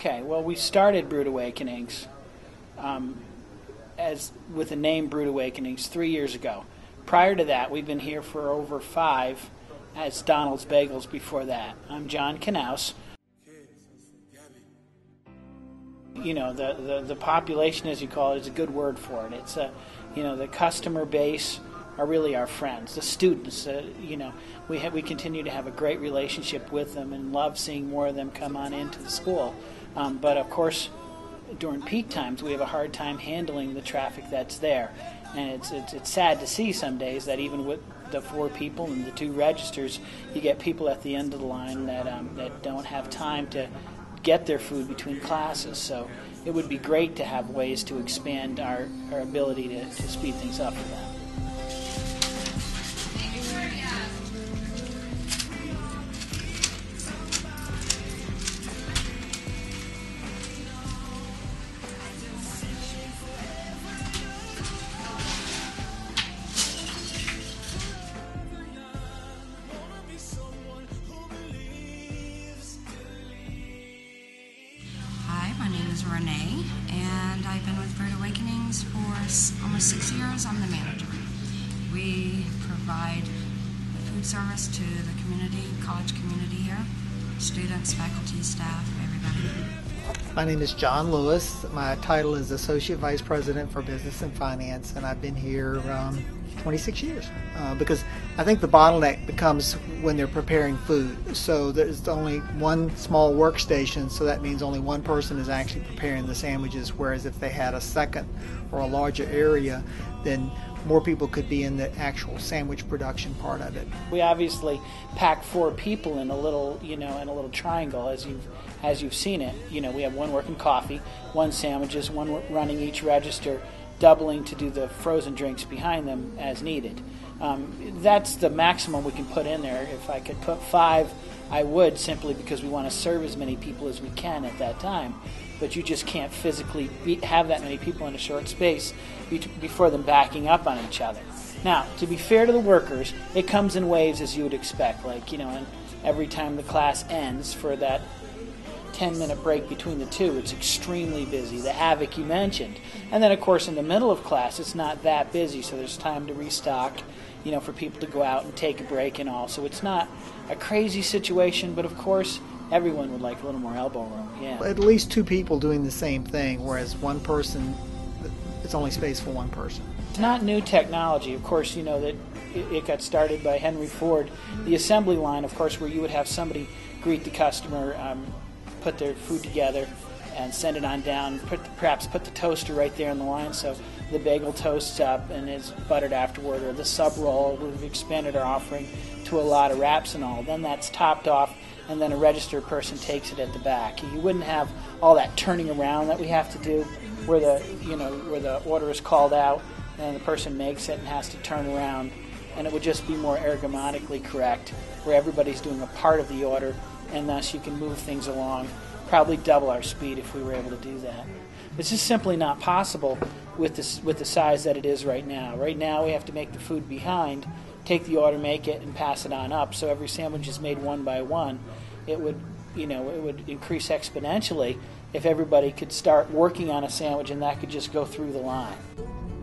Okay, well, we started Brewed Awakenings um, as with the name Brewed Awakenings three years ago. Prior to that, we've been here for over five as Donald's Bagels before that. I'm John Knaus. You know, the, the, the population, as you call it, is a good word for it. It's a, you know, the customer base are really our friends. The students, uh, you know, we have, we continue to have a great relationship with them and love seeing more of them come on into the school. Um, but of course, during peak times, we have a hard time handling the traffic that's there, and it's, it's it's sad to see some days that even with the four people and the two registers, you get people at the end of the line that um, that don't have time to get their food between classes. So it would be great to have ways to expand our, our ability to, to speed things up for them. Is Renee, and I've been with Brewed Awakenings for almost six years. I'm the manager. We provide food service to the community, college community here, students, faculty, staff, everybody. My name is John Lewis. My title is Associate Vice President for Business and Finance, and I've been here um, 26 years. Uh, because I think the bottleneck becomes when they're preparing food. So there's only one small workstation, so that means only one person is actually preparing the sandwiches. Whereas if they had a second or a larger area, then more people could be in the actual sandwich production part of it. We obviously pack four people in a little, you know, in a little triangle as you've as you've seen it. You know, we have one working coffee, one sandwiches, one running each register, doubling to do the frozen drinks behind them as needed. Um, that's the maximum we can put in there. If I could put five, I would simply because we want to serve as many people as we can at that time. But you just can't physically be, have that many people in a short space be- before them backing up on each other. Now, to be fair to the workers, it comes in waves as you would expect. Like, you know, every time the class ends for that 10 minute break between the two, it's extremely busy. The havoc you mentioned. And then, of course, in the middle of class, it's not that busy, so there's time to restock, you know, for people to go out and take a break and all. So it's not a crazy situation, but of course, everyone would like a little more elbow room. Yeah. At least two people doing the same thing, whereas one person, it's only space for one person. It's not new technology. Of course, you know that it it got started by Henry Ford. The assembly line, of course, where you would have somebody greet the customer, um, put their food together, and send it on down. Put the, perhaps put the toaster right there in the line, so the bagel toasts up and is buttered afterward. Or the sub roll, we've expanded our offering to a lot of wraps and all. Then that's topped off, and then a register person takes it at the back. You wouldn't have all that turning around that we have to do, where the you know where the order is called out and the person makes it and has to turn around, and it would just be more ergonomically correct, where everybody's doing a part of the order, and thus you can move things along, probably double our speed if we were able to do that. It's just simply not possible with this with the size that it is right now. Right now we have to make the food behind, take the order, make it, and pass it on up. So every sandwich is made one by one. It would you know it would increase exponentially if everybody could start working on a sandwich and that could just go through the line.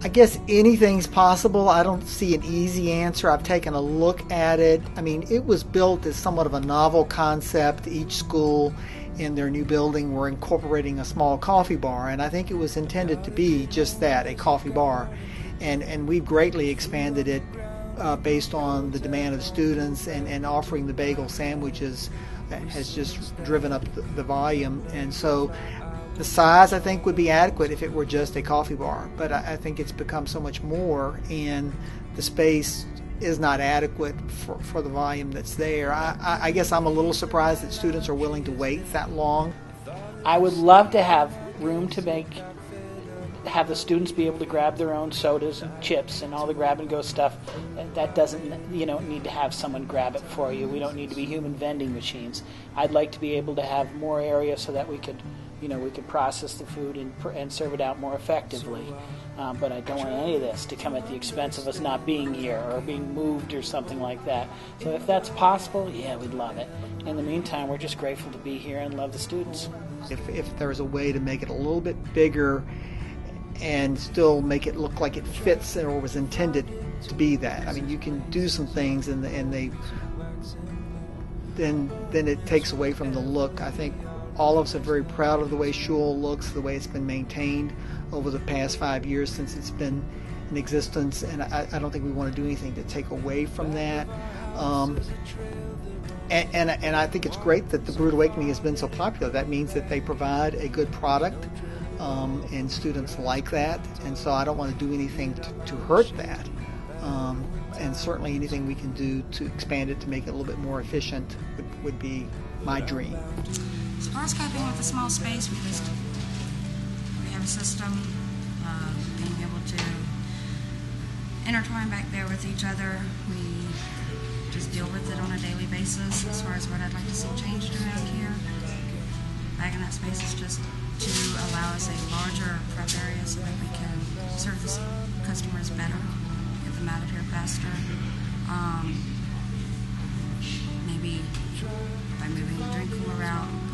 I guess anything's possible. I don't see an easy answer. I've taken a look at it. I mean, it was built as somewhat of a novel concept. Each school in their new building were incorporating a small coffee bar, and I think it was intended to be just that a coffee bar. And, and we've greatly expanded it uh, based on the demand of students, and, and offering the bagel sandwiches has just driven up the, the volume. And so the size I think would be adequate if it were just a coffee bar, but I, I think it's become so much more, and the space is not adequate for, for the volume that's there. I, I, guess I'm a little surprised that students are willing to wait that long I would love to have room to make have the students be able to grab their own sodas and chips and all the grab and go stuff. That doesn't, you don't need to have someone grab it for you. We don't need to be human vending machines. I'd like to be able to have more area so that we could, you know, we could process the food and, and serve it out more effectively. Um, but I don't want any of this to come at the expense of us not being here or being moved or something like that. So if that's possible, yeah, we'd love it. In the meantime, we're just grateful to be here and love the students. If, if there's a way to make it a little bit bigger and still make it look like it fits or was intended to be that. I mean, you can do some things and, and they then then it takes away from the look. I think all of us are very proud of the way Schewel looks, the way it's been maintained over the past five years since it's been in existence, and I, I don't think we want to do anything to take away from that. Um, and, and, and I think it's great that the Brewed Awakening has been so popular. That means that they provide a good product, um, and students like that. And so I don't want to do anything to, to hurt that. Um, and certainly anything we can do to expand it to make it a little bit more efficient would, would be my dream. As coping with the small space, we just we have a system uh, being able to intertwine back there with each other. We just deal with it on a daily basis. As far as what I'd like to see changed around here, bagging that space is just to allow us a larger prep area so that we can serve the customers better, get them out of here faster. Um, maybe by moving the drink cooler out, a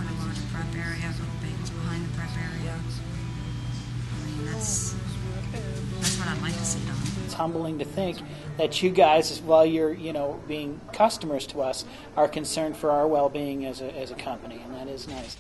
prep area, put the behind the prep area. I mean, that's that's what I'd like to see done. It's humbling to think that you guys, while you're, you know, being customers to us, are concerned for our well-being as a, as a company, and that is nice.